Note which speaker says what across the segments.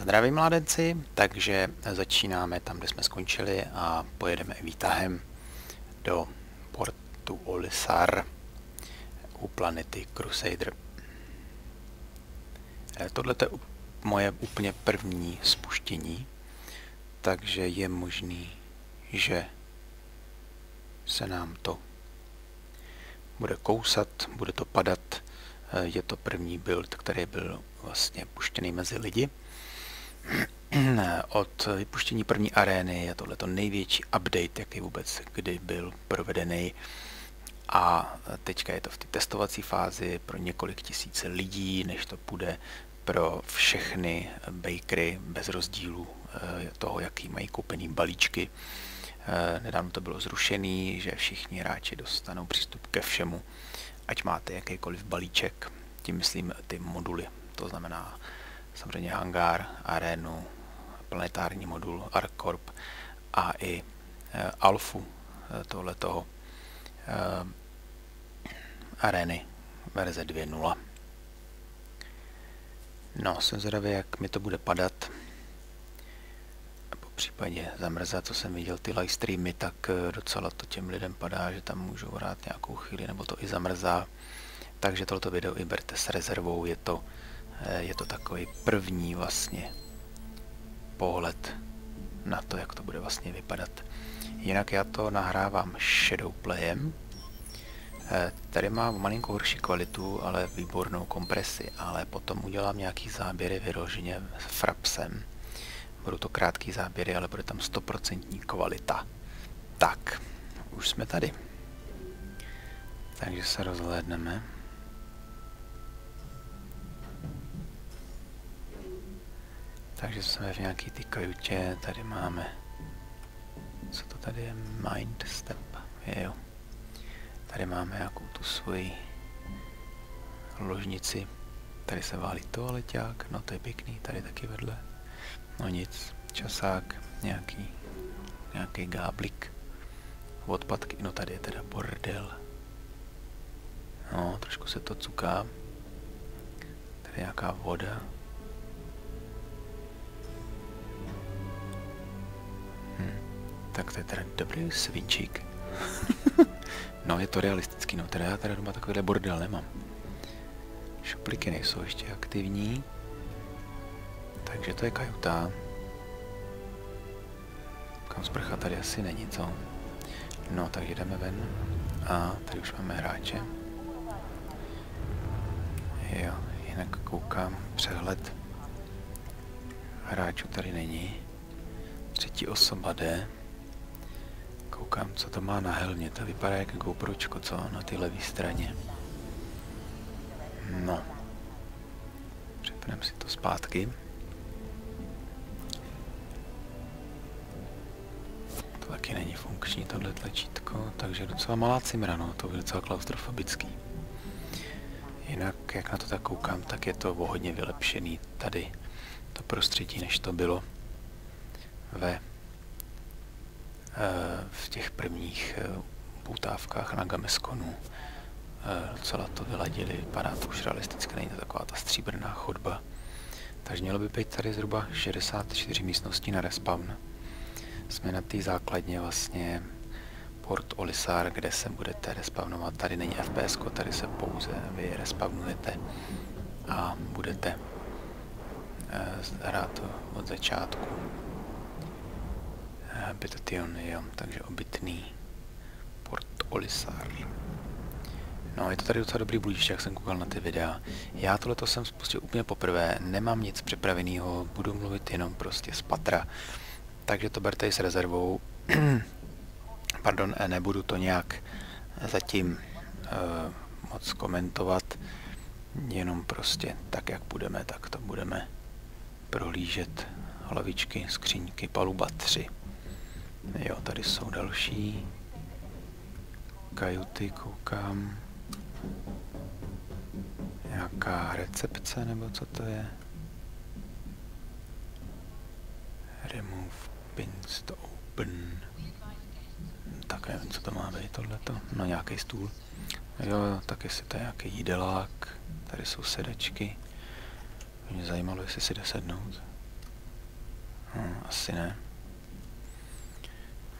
Speaker 1: Zdravím mládenci, takže začínáme tam, kde jsme skončili a pojedeme výtahem do portu Olisar u planety Crusader. Eh, tohle je moje úplně první spuštění, takže je možný, že se nám to bude kousat, bude to padat. Eh, je to první build, který byl vlastně puštěný mezi lidi. Od vypuštění první arény je tohle největší update, jaký vůbec kdy byl provedený. A teďka je to v té testovací fázi pro několik tisíc lidí, než to půjde pro všechny bakery bez rozdílu eh, toho, jaký mají koupený balíčky. Eh, nedávno to bylo zrušený, že všichni hráči dostanou přístup ke všemu, ať máte jakýkoliv balíček, tím myslím ty moduly, to znamená samozřejmě hangár, arénu, planetární modul, ArcCorp a i e, alfu e, tohletoho e, arény verze 2.0. No, jsem zvědavý, jak mi to bude padat. Po případě zamrzat, co jsem viděl ty live streamy, tak e, docela to těm lidem padá, že tam můžou hrát nějakou chvíli, nebo to i zamrzá. Takže toto video i berte s rezervou, je to je to takový první vlastně pohled na to, jak to bude vlastně vypadat. Jinak já to nahrávám Shadowplayem. Eh, tady má malinko horší kvalitu, ale výbornou kompresi, ale potom udělám nějaký záběry vyloženě s frapsem. Budou to krátký záběry, ale bude tam 100% kvalita. Tak, už jsme tady. Takže se rozhlédneme. Takže jsme v nějaký ty kajutě, tady máme, co to tady je, Mind Step, jo. Tady máme nějakou tu svoji ložnici, tady se válí toaleťák, no to je pěkný, tady taky vedle. No nic, časák, nějaký, nějaký gáblik, odpadky, no tady je teda bordel. No, trošku se to cuká. Tady nějaká voda, Tak to je teda dobrý svinčík. no, je to realistický, no teda já teda doma takovýhle bordel nemám. Šupliky nejsou ještě aktivní. Takže to je kajuta. Kam sprcha tady asi není, co? No, tak jdeme ven. A tady už máme hráče. Jo, jinak koukám, přehled hráčů tady není. Třetí osoba jde koukám, co to má na helmě. To vypadá jak GoPročko, co? Na té levé straně. No. Přepneme si to zpátky. To taky není funkční, tohle tlačítko, takže docela malá cimra, no, to je docela klaustrofobický. Jinak, jak na to tak koukám, tak je to o hodně vylepšený tady to prostředí, než to bylo ve v těch prvních eh, poutávkách na Gameskonu eh, docela to vyladili, vypadá to už realisticky, není to taková ta stříbrná chodba. Takže mělo by být tady zhruba 64 místností na respawn. Jsme na té základně vlastně Port Olisar, kde se budete respawnovat. Tady není FPS, tady se pouze vy respawnujete a budete hrát od začátku. Habitation, jo, takže obytný Port Olisar. No, je to tady docela dobrý budiště, jak jsem koukal na ty videa. Já tohleto jsem spustil úplně poprvé, nemám nic připraveného, budu mluvit jenom prostě z patra. Takže to berte i s rezervou. Pardon, nebudu to nějak zatím uh, moc komentovat, jenom prostě tak, jak budeme, tak to budeme prohlížet hlavičky, skříňky, paluba 3. Jo, tady jsou další kajuty, koukám. Nějaká recepce, nebo co to je? Remove pins to open. Tak nevím, co to má být tohleto. No nějaký stůl. Jo, tak jestli to je nějaký jídelák. Tady jsou sedačky. Mě zajímalo, jestli si jde sednout. Hm, asi ne.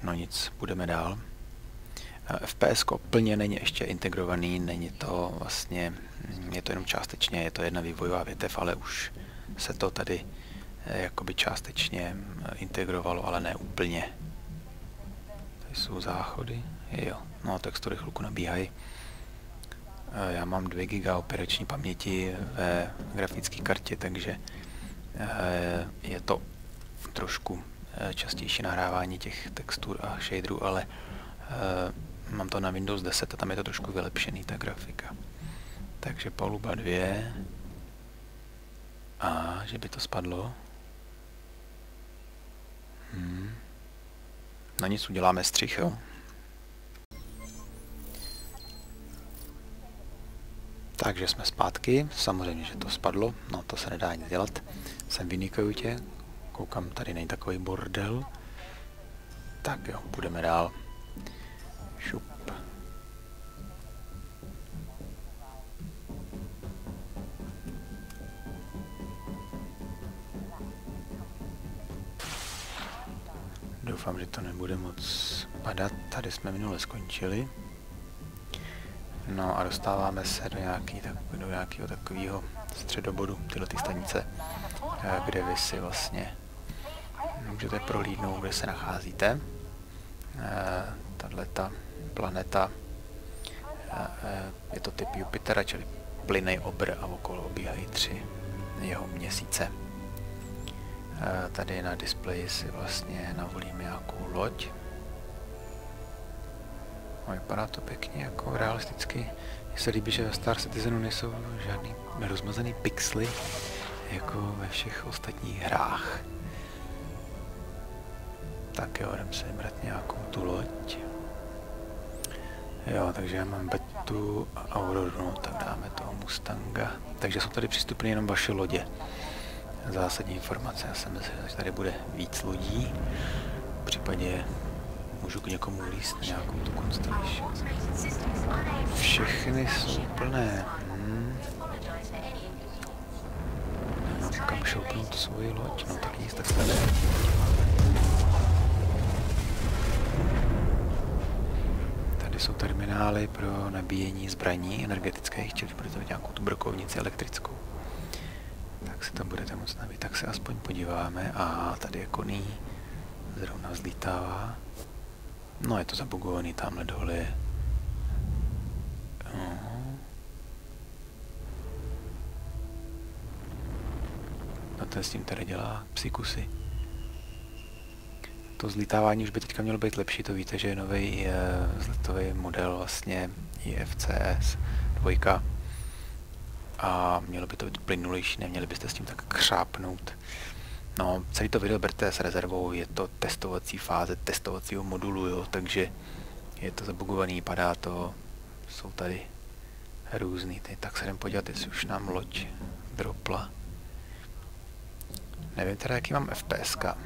Speaker 1: No nic, budeme dál. FPS plně není ještě integrovaný, není to vlastně, hm, je to jenom částečně, je to jedna vývojová větev, ale už se to tady eh, jakoby částečně hm, integrovalo, ale ne úplně. Tady jsou záchody, jo, no textury chvilku nabíhají. Eh, já mám 2 GB operační paměti ve grafické kartě, takže eh, je to trošku častější nahrávání těch textur a shaderů, ale Mám to na Windows 10 a tam je to trošku vylepšený, ta grafika. Takže paluba 2. A že by to spadlo. Hmm. Na nic uděláme střih, jo? Takže jsme zpátky, samozřejmě, že to spadlo, no to se nedá nic dělat. Jsem vynikajutě, koukám, tady není takový bordel. Tak jo, budeme dál. Šup. Doufám, že to nebude moc padat. Tady jsme minule skončili. No a dostáváme se do, nějaký, tak, do nějakého takového středobodu tyhle ty stanice, eh, kde vy si vlastně můžete prohlídnout, kde se nacházíte. Eh, tahle ta planeta. Je to typ Jupitera, čili plynej obr a okolo obíhají tři jeho měsíce. Tady na displeji si vlastně navolíme nějakou loď. No, vypadá to pěkně, jako realisticky. Mně se líbí, že ve Star Citizenu nejsou žádný rozmazaný pixely, jako ve všech ostatních hrách. Tak jo, jdem se vybrat nějakou tu loď. Jo, takže já mám Betu a Auroru, no, tak dáme toho Mustanga. Takže jsou tady přístupné jenom vaše lodě. Zásadní informace, já jsem myslel, že tady bude víc lodí. V případě můžu k někomu líst nějakou tu Constellation. Všechny jsou plné. Hmm. Nemám kam šoupnout svoji loď, no tak nic, tak jsou terminály pro nabíjení zbraní energetických, čili budete mít nějakou tu brokovnici elektrickou. Tak se tam budete moct nabít, tak se aspoň podíváme. A tady je koný, zrovna vzlítává. No je to zabugovaný tamhle dole. No. no ten s tím tady dělá psikusy to zlítávání už by teďka mělo být lepší, to víte, že je nový uh, vzletový model vlastně IFCS 2 a mělo by to být plynulejší, neměli byste s tím tak křápnout. No, celý to video berte s rezervou, je to testovací fáze testovacího modulu, jo, takže je to zabugovaný, padá to, jsou tady různý, ty, tak se jdem podívat, jestli už nám loď dropla. Nevím teda, jaký mám FPSka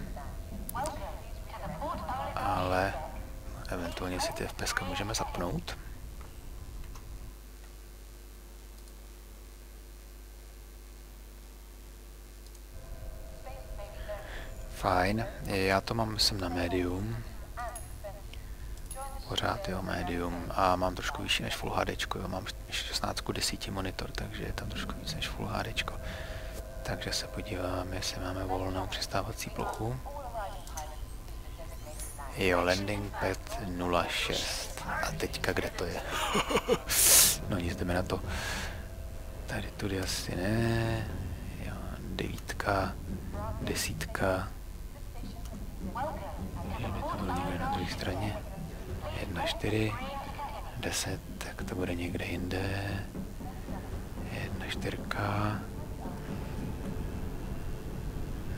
Speaker 1: ale eventuálně si ty FPS můžeme zapnout. Fajn, já to mám, myslím, na médium. Pořád jo, médium. A mám trošku vyšší než Full HD, jo. mám 16 10 monitor, takže je tam trošku víc než Full HD. Takže se podíváme, jestli máme volnou přistávací plochu. Jo, landing pad 06. A teďka kde to je? no nic, jdeme na to. Tady tudy asi ne. Jo, devítka, desítka. Že by to bylo někde na druhé straně. Jedna, čtyři, deset, tak to bude někde jinde. Jedna, čtyřka.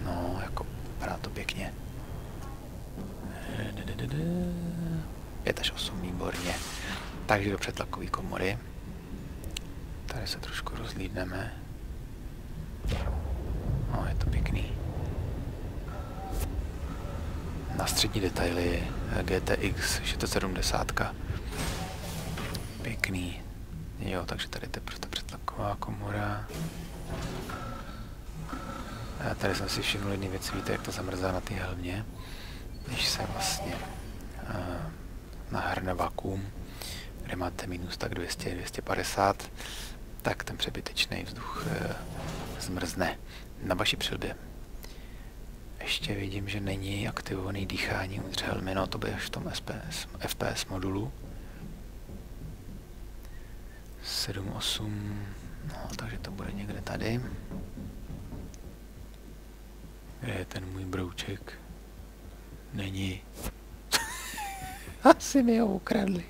Speaker 1: No, jako vypadá to pěkně. 5 až 8, výborně. Takže do přetlakové komory. Tady se trošku rozlídneme. No, je to pěkný. Na střední detaily GTX 670. Pěkný. Jo, takže tady je prostě přetlaková komora. A tady jsem si všiml jedné věci, víte, jak to zamrzá na ty helmě, když se vlastně uh, nahrne vakuum, kde máte minus tak 200-250, tak ten přebytečný vzduch uh, zmrzne na vaší přilbě. Ještě vidím, že není aktivovaný dýchání uvnitř helmy, no to by až v tom SPS, FPS modulu. 7, 8, no takže to bude někde tady. Kde je ten můj brouček? Není. Asi mi ho ukradli.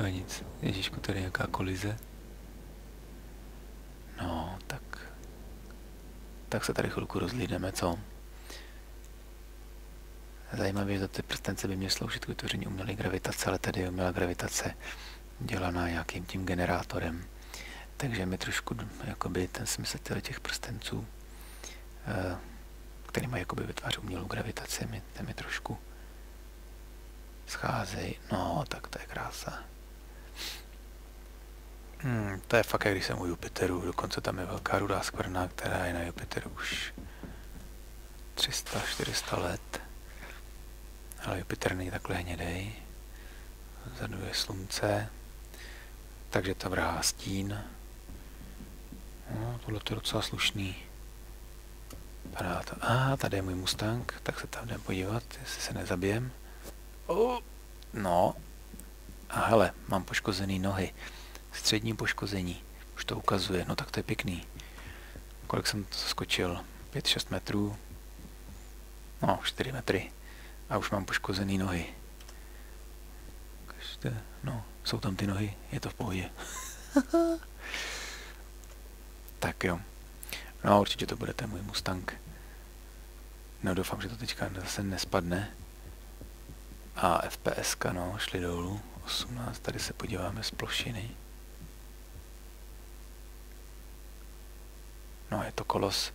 Speaker 1: No nic, Ježíšku, tady nějaká kolize. No, tak... Tak se tady chvilku rozlídneme, co? Zajímavé, že ty prstence by měly sloužit k vytvoření umělé gravitace, ale tady je umělá gravitace dělaná nějakým tím generátorem. Takže mi trošku jakoby ten smysl těch prstenců, eh, který mají jakoby vytvářet umělou gravitaci, mi, ten mi trošku scházejí. No, tak to je krása. Hmm, to je fakt, jak když jsem u Jupiteru, dokonce tam je velká rudá skvrna, která je na Jupiteru už 300-400 let. Ale Jupiter není takhle hnědej. Vzadu je slunce, takže to vrhá stín. No, tohle je docela slušný. Padá to. A, tady je můj Mustang, tak se tam jdem podívat, jestli se nezabijem. Oh, no. A hele, mám poškozený nohy. Střední poškození. Už to ukazuje, no tak to je pěkný. Kolik jsem to skočil? 5-6 metrů. No, 4 metry. A už mám poškozený nohy. No, jsou tam ty nohy, je to v pohodě. tak jo. No určitě to bude ten můj Mustang. No doufám, že to teďka zase nespadne. A FPS, no, šli dolů. 18, tady se podíváme z plošiny. No, je to kolos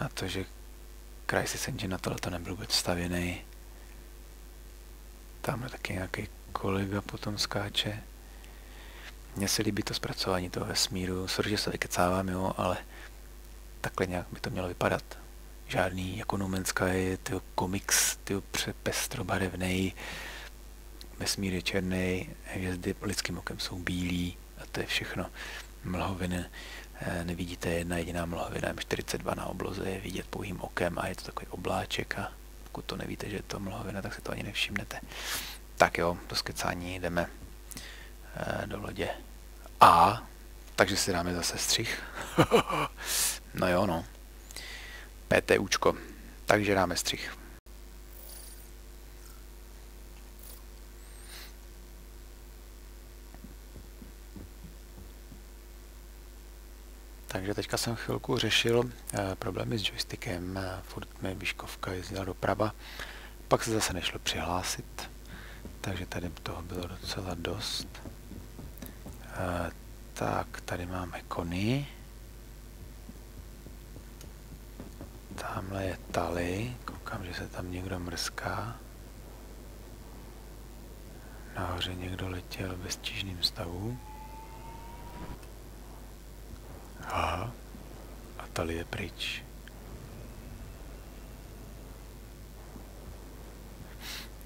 Speaker 1: na to, že Crysis Engine na tohle to nebyl vůbec stavěný. Tamhle taky nějaký kolega potom skáče. Mně se líbí to zpracování toho vesmíru. Sorry, že se vykecávám, jo, ale takhle nějak by to mělo vypadat. Žádný jako Man's Sky, tyjo, komiks, tyjo, pestrobarevnej, vesmír je černý, hvězdy lidským okem jsou bílí a to je všechno. Mlhoviny, eh, nevidíte jedna jediná mlhovina, M42 na obloze je vidět pouhým okem a je to takový obláček a pokud to nevíte, že je to mlhovina, tak si to ani nevšimnete. Tak jo, do skecání jdeme e, do lodě A, takže si dáme zase střih. no jo, no. PTUčko. Takže dáme střih. Takže teďka jsem chvilku řešil e, problémy s joystickem, e, furt mi výškovka jezdila doprava, pak se zase nešlo přihlásit, takže tady toho bylo docela dost. E, tak, tady máme kony. Tamhle je Tali, koukám, že se tam někdo mrská. Nahoře někdo letěl ve stížným stavu. Aha. A Tali je pryč.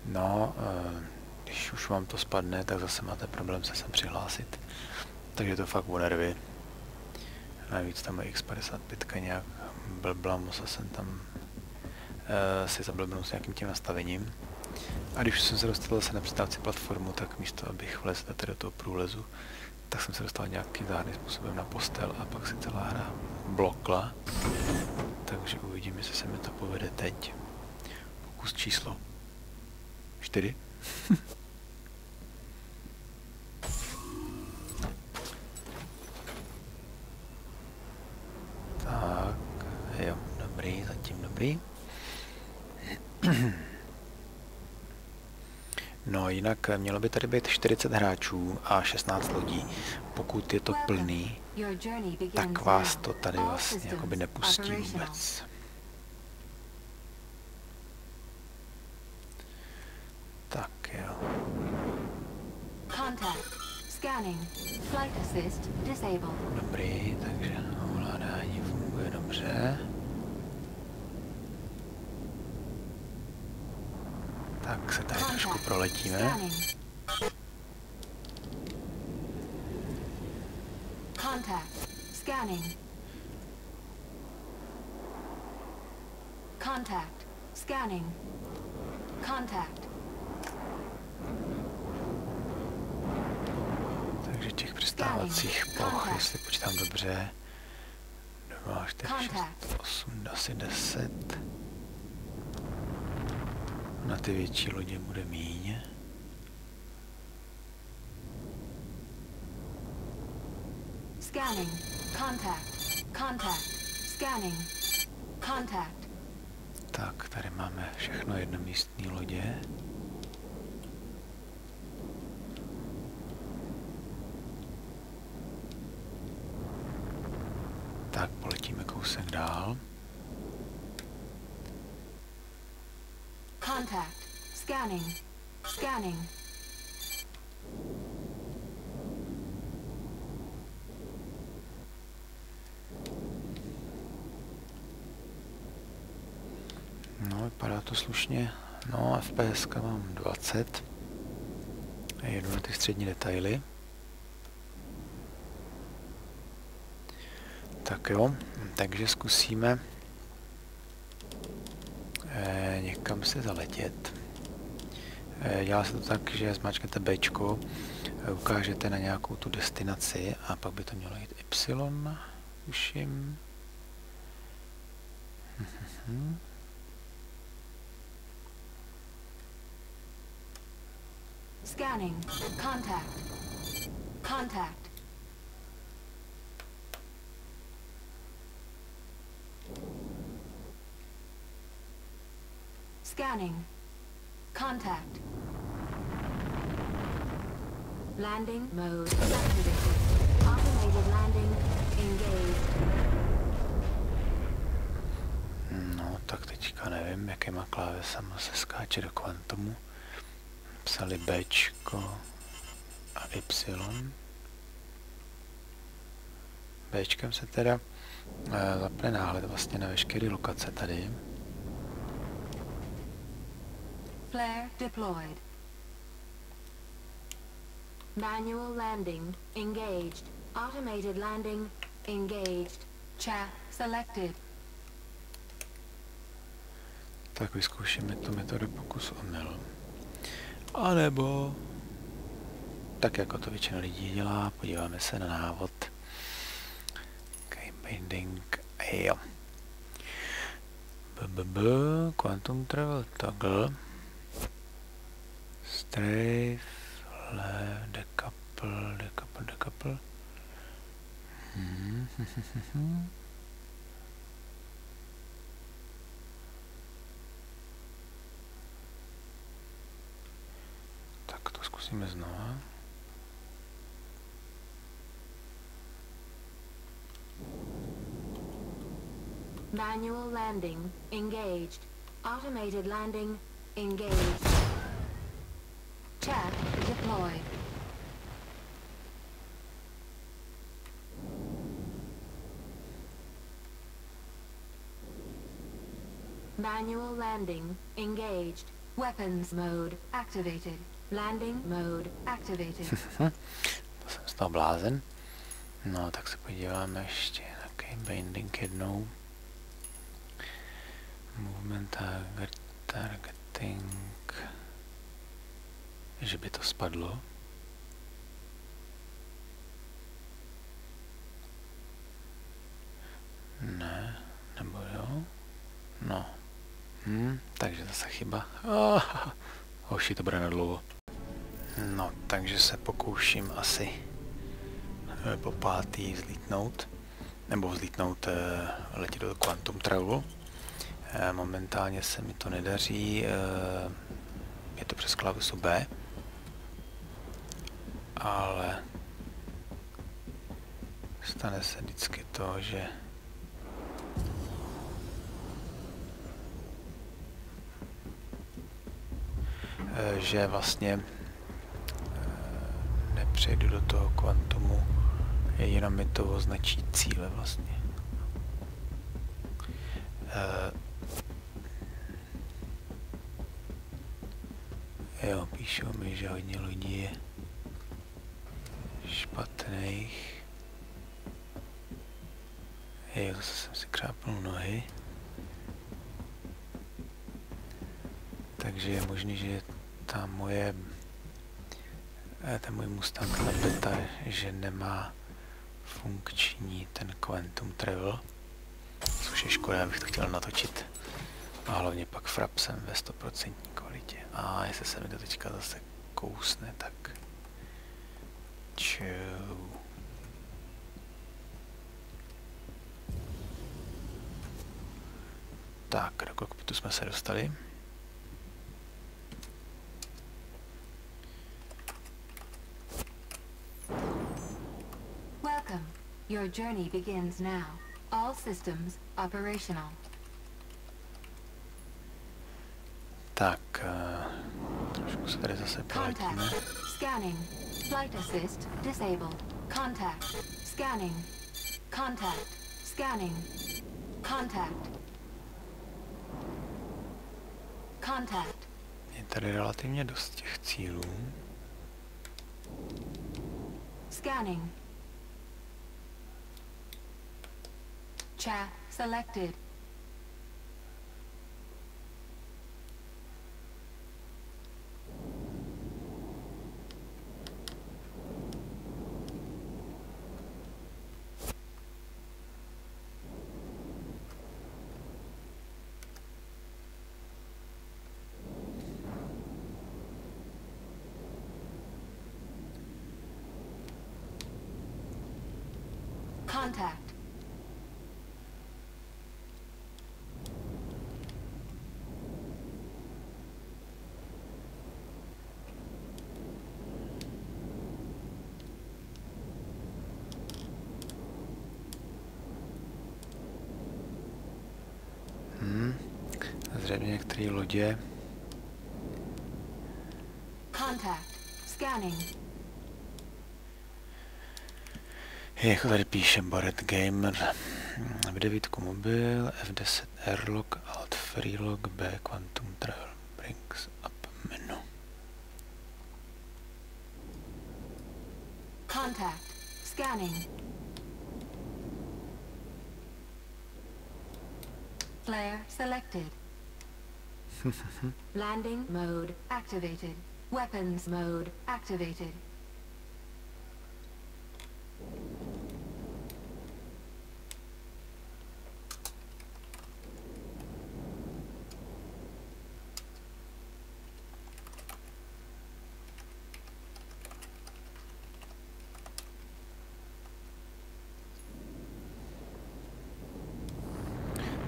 Speaker 1: No, uh, když už vám to spadne, tak zase máte problém se sem přihlásit. Takže to fakt o nervy. Navíc tam je X55 nějak blbla, musel jsem tam uh, si zablbnout s nějakým tím nastavením. A když jsem se dostal zase na přistávci platformu, tak místo abych vlez do toho průlezu, tak jsem se dostal nějakým záhadným způsobem na postel a pak se celá hra blokla. Takže uvidím, jestli se mi to povede teď. Pokus číslo 4. Dobrý. No jinak mělo by tady být 40 hráčů a 16 lodí. Pokud je to plný, tak vás to tady vlastně jakoby nepustí vůbec. Tak jo. Dobrý, takže ovládání funguje dobře. Tak se tady trošku proletíme.
Speaker 2: Contact. Scanning. Contact. Scanning. Contact.
Speaker 1: Takže těch přistávacích ploch, jestli počítám dobře, 2, 4, 6, 8, asi 10. Na ty větší lodě bude míň.
Speaker 2: Scanning. Contact. Contact. Scanning. Contact.
Speaker 1: Tak, tady máme všechno jednomístní lodě. Tak, poletíme kousek dál.
Speaker 2: Contact. Scanning. Scanning.
Speaker 1: No, vypadá to slušně. No, FPS mám 20. Jedu na ty střední detaily. Tak jo, takže zkusíme eh, někam se zaletět. Eh, dělá se to tak, že zmáčknete B, eh, ukážete na nějakou tu destinaci a pak by to mělo jít Y, tuším.
Speaker 2: Scanning. Contact. Contact. Scanning. Contact. Landing mode activated. Automated landing engaged.
Speaker 1: No, tak teďka nevím, jakýma klávesama se skáče do kvantumu. Psali B a Y. Bčkem se teda e, zapne náhled vlastně na veškeré lokace tady.
Speaker 2: Flare deployed. Manual landing engaged. Automated landing engaged. Chat selected.
Speaker 1: Tak vyzkoušíme tu metodu pokus omyl. A nebo tak jako to většina lidí dělá, podíváme se na návod. Okay, binding, jo. BBB, Quantum Travel Toggle. Strafe, le, decouple, decouple, decouple. Hmm. tak to zkusíme znova.
Speaker 2: Manual landing engaged. Automated landing engaged. Tag deployed. Manual landing engaged. Weapons mode activated. Landing mode activated.
Speaker 1: to jsem z toho blázen. No, tak se podíváme ještě na K-binding jednou. Movement target, targeting. Že by to spadlo. Ne, nebo jo? No. Hm, takže zase chyba. Oh, hoši, to bude na dlouho. No, takže se pokouším asi eh, po pátý vzlítnout, nebo vzlítnout, eh, letět do Quantum Travelu. Eh, momentálně se mi to nedaří, je to přes klavisu B, ale stane se vždycky to, že že vlastně nepřejdu do toho kvantumu, jenom mi to označí cíle vlastně. Jo, píšou mi, že hodně lidí je špatných. Jo, zase jsem si krápnul nohy. Takže je možný, že ta moje eh, ten můj Mustang Lebeta, že nemá funkční ten Quantum Travel. Což je škoda, abych to chtěl natočit. A hlavně pak frapsem ve 100% kvalitě. A jestli se mi to teďka zase kousne, tak... Tak, do kokpitu jsme se dostali.
Speaker 2: Welcome. Your journey begins now. All systems operational.
Speaker 1: Tak, uh, trošku se tady zase poletíme.
Speaker 2: Scanning. Flight assist disabled. Contact. Scanning. Contact. Scanning. Contact. Contact.
Speaker 1: Je tady relativně dost těch cílů.
Speaker 2: Scanning. Chat selected. Contact.
Speaker 1: Hm. Zřejmě některé lodě.
Speaker 2: Contact. Scanning.
Speaker 1: Jak tady píše Barrett Gamer. F9 mobil, F10 Airlock, Alt Freelock, B Quantum Travel brings up menu.
Speaker 2: Contact. Scanning. Flare selected. Landing mode activated. Weapons mode activated.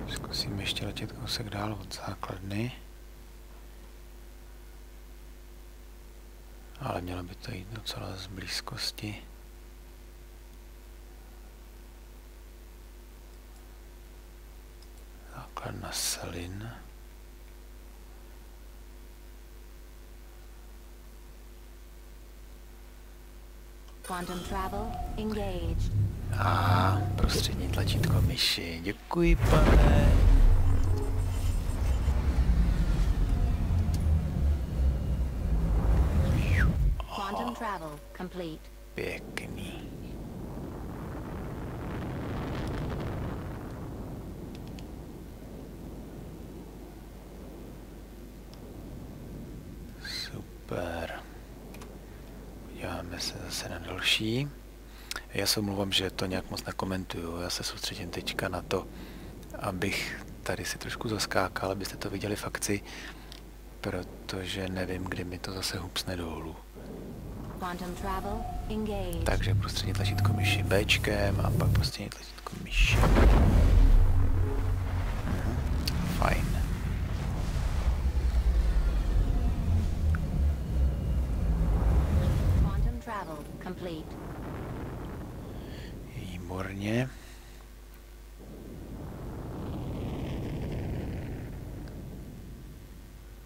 Speaker 1: Zkusím ještě letět kousek dál od základny. Ale mělo by to jít docela z blízkosti. Základna Selin.
Speaker 2: Quantum travel engaged.
Speaker 1: A prostřední tlačítko myši. Děkuji, pane.
Speaker 2: Quantum travel complete.
Speaker 1: Pěkný. Super. Podíváme se zase na další. Já se omlouvám, že to nějak moc nekomentuju. Já se soustředím teďka na to, abych tady si trošku zaskákal, abyste to viděli v akci, protože nevím, kdy mi to zase hupsne dolů. Takže prostřední tlačítko myši Bčkem a pak prostřední tlačítko myši. Fajn.
Speaker 2: Quantum travel complete.
Speaker 1: Výborně.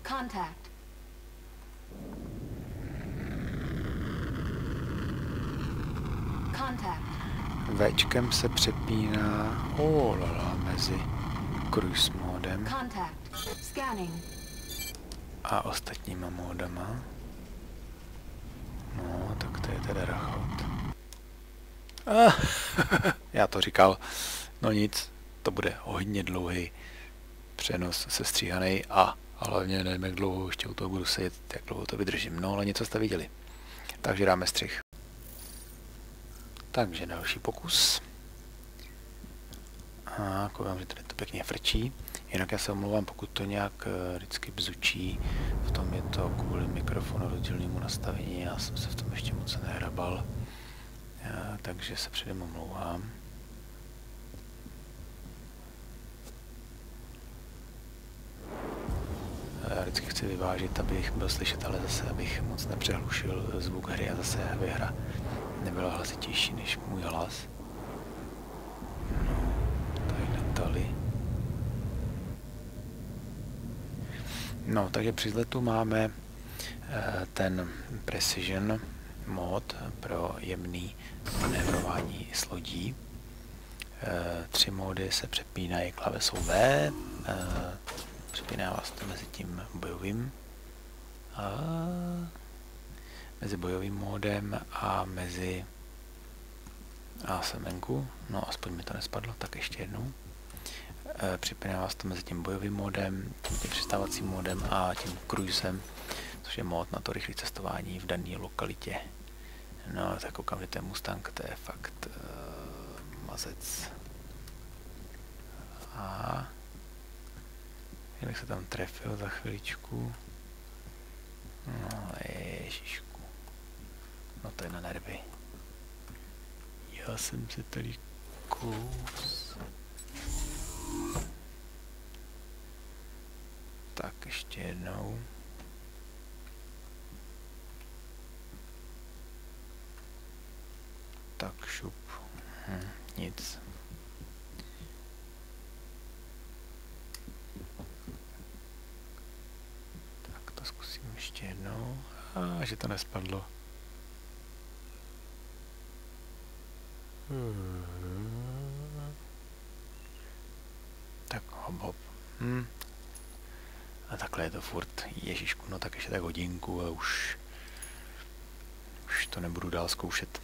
Speaker 2: Contact. Contact.
Speaker 1: Včkem se přepíná oh, lala, mezi cruise modem. A ostatníma módama. No, tak to je teda rachot. Ah, já to říkal. No nic, to bude hodně dlouhý přenos sestříhaný a hlavně nevím, jak dlouho ještě u toho budu sedět, jak dlouho to vydržím. No, ale něco jste viděli. Takže dáme střih. Takže další pokus. A koukám, že tady to pěkně frčí. Jinak já se omlouvám, pokud to nějak uh, vždycky bzučí. V tom je to kvůli mikrofonu rozdílnému nastavení. Já jsem se v tom ještě moc nehrabal. Uh, takže se předem omlouvám. Já vždycky chci vyvážit, abych byl slyšet, ale zase abych moc nepřehlušil zvuk hry a zase aby hra nebyla hlasitější než můj hlas. No, tady Natali. No, takže při zletu máme eh, ten Precision mod pro jemný manévrování s lodí. Eh, tři módy se přepínají klavesou V, eh, přepíná vás to mezi tím bojovým a mezi bojovým módem a mezi a semenku, no aspoň mi to nespadlo, tak ještě jednou. E, připíná vás to mezi tím bojovým módem, tím, tím přistávacím módem a tím cruisem, což je mód na to rychlé cestování v dané lokalitě. No, tak koukám, že ten Mustang, to je fakt uh, mazec. A jak se tam trefil za chviličku. No, ježišku. No to je na nervy. Já jsem se tady kus. Tak ještě jednou. Tak šup. Hm, nic. Tak to zkusím ještě jednou. A že to nespadlo. Tak hop hop. Hmm. A takhle je to furt. Ježišku, no tak ještě tak hodinku a už, už to nebudu dál zkoušet.